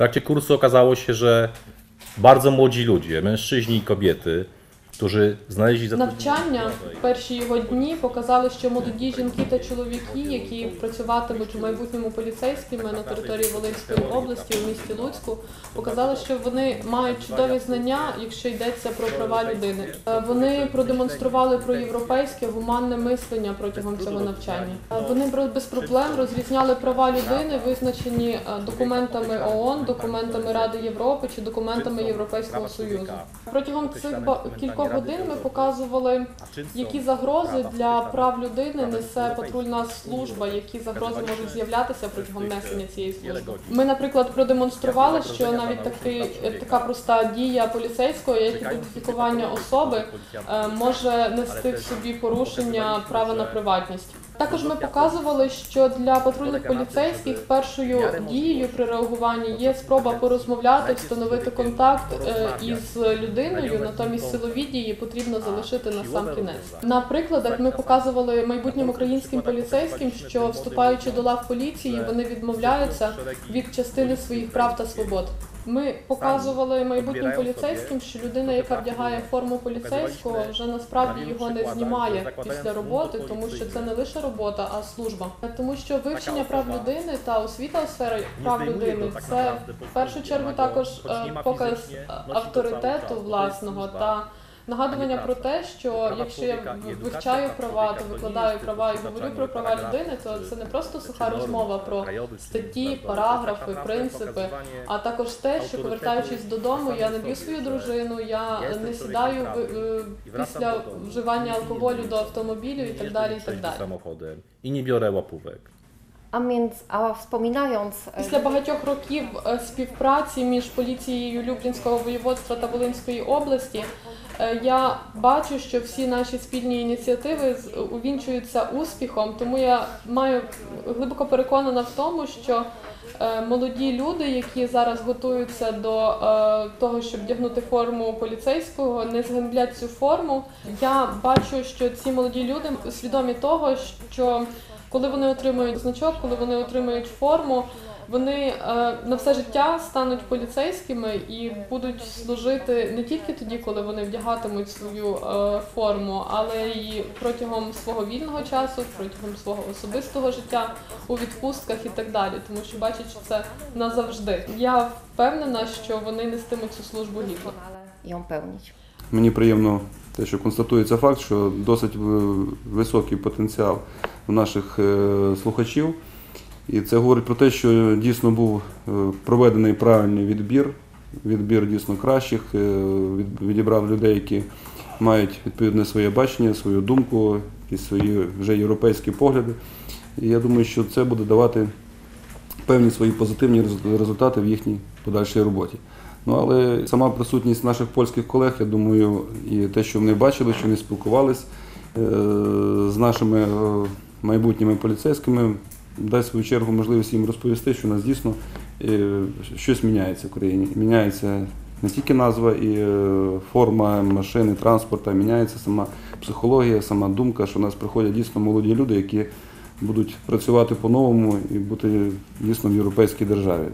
trakcie kursu okazało się, że bardzo młodzi ludzie, mężczyźni i kobiety, którzy znaleźli zatrudnienie Навчання в перші його дні показали, що молоді жінки та чоловіки, які працюватимуть у майбутньому поліцейськими на території Волинської області у місті Луцьку, показали, що вони мають чудові знання, якщо йдеться про права людини. Е, Вони продемонстрували про європейське гуманне мислення протягом цього навчання. Е, Вони без проблем розрізняли права людини, визначені е, документами ООН, документами Ради Європи чи документами Європейського Союзу. Протягом цих кількох годин ми показували, які загрози для прав людини несе патрульна служба, які загрози можуть з'являтися протягом несення цієї служби. Ми, наприклад, продемонстрували, що навіть такий, така проста дія поліцейського, як ідентифікування особи, е, може нести в собі порушення права на приватність. Також ми показували, що для патрульних поліцейських першою дією при реагуванні є спроба порозмовляти, встановити контакт е, із людиною, натомість силові дії потрібно залишити на сам кінець. На прикладах ми показували майбутнім українським поліцейським, що вступаючи до лав поліції, вони відмовляються від частини своїх прав та свобод. Ми показували майбутнім поліцейським, що людина, яка вдягає форму поліцейського, вже насправді його не знімає після роботи, тому що це не лише робота, а служба. Тому що вивчення прав людини та освіта у сфері прав людини це в першу чергу також е, показ е, авторитету власного та. Нагадування про те, що якщо я вивчаю права, то викладаю права і говорю про права людини, то це не просто суха розмова про статті, параграфи, принципи, а також те, що повертаючись додому, я не б'ю свою дружину, я не сідаю в- е, після вживання алкоголю до автомобілю і так далі. І так далі. i nie biorę łapówek. A więc, a wspominając Після багатьох років е, співпраці між поліцією Люблінського воєводства та Волинської області я бачу, що всі наші спільні ініціативи увінчуються успіхом, тому я маю глибоко переконана в тому, що е, молоді люди, які зараз готуються до е, того, щоб вдягнути форму поліцейського, не зганьблять цю форму. Я бачу, що ці молоді люди свідомі того, що коли вони отримують значок, коли вони отримують форму, вони е, на все життя стануть поліцейськими і будуть служити не тільки тоді, коли вони вдягатимуть свою е, форму, але й протягом свого вільного часу, протягом свого особистого життя, у відпустках і так далі, тому що бачать, що це назавжди. Я впевнена, що вони нестимуть цю службу гідно. ją pełnić. Мені приємно те, що констатується факт, що досить високий потенціал у наших е, слухачів. І це говорить про те, що дійсно був е, проведений правильний відбір, відбір дійсно кращих, е, відібрав людей, які мають відповідне своє бачення, свою думку і свої вже європейські погляди. І я думаю, що це буде давати певні свої позитивні результати в їхній подальшій роботі. Ну але сама присутність наших польських колег, я думаю, і те, що вони бачили, що вони спілкувались е, з нашими е, майбутніми поліцейськими, дасть в свою чергу можливість їм розповісти, що у нас дійсно е, щось міняється в країні. Міняється не тільки назва і форма машини, транспорту, міняється сама психологія, сама думка, що у нас приходять дійсно молоді люди, які будуть працювати по-новому і бути дійсно в європейській державі.